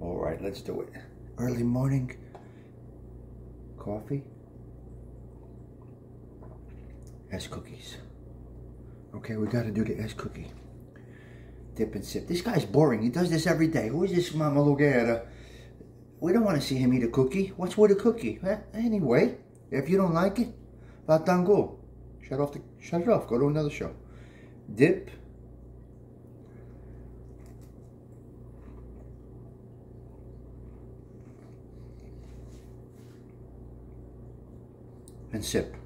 All right, let's do it. Early morning coffee. S cookies. Okay, we got to do the S cookie. Dip and sip. This guy's boring. He does this every day. Who is this Mama Lugera? We don't want to see him eat a cookie. What's with a cookie? Eh, anyway, if you don't like it, go. Shut off the shut it off. Go to another show. Dip. And sip.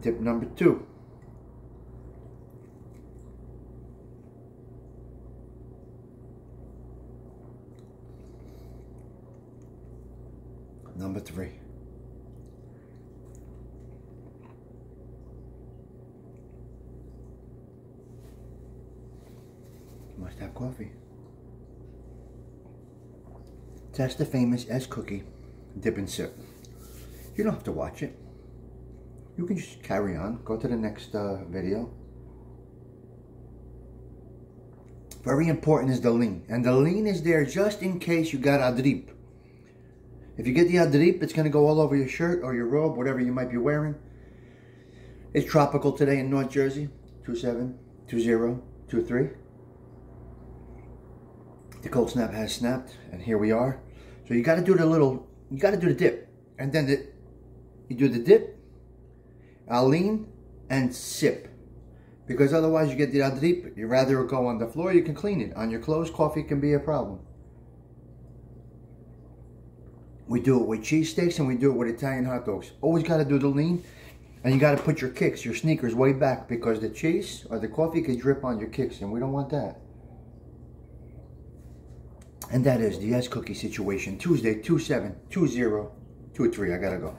Dip number two. Number three. Must have coffee. Test the famous S cookie, dip and sip. You don't have to watch it. You can just carry on. Go to the next uh, video. Very important is the lean. And the lean is there just in case you got adrip. If you get the adrip, it's going to go all over your shirt or your robe, whatever you might be wearing. It's tropical today in North Jersey. 27, 20, 23. The cold snap has snapped, and here we are. So you got to do the little, you got to do the dip. And then the, you do the dip, I'll lean and sip. Because otherwise you get the adrip, you rather go on the floor, you can clean it. On your clothes, coffee can be a problem. We do it with cheesesteaks and we do it with Italian hot dogs. Always got to do the lean. And you got to put your kicks, your sneakers way back because the cheese or the coffee could drip on your kicks and we don't want that. And that is the S cookie situation. Tuesday, 2-7, 2-0, 2-3. I got to go.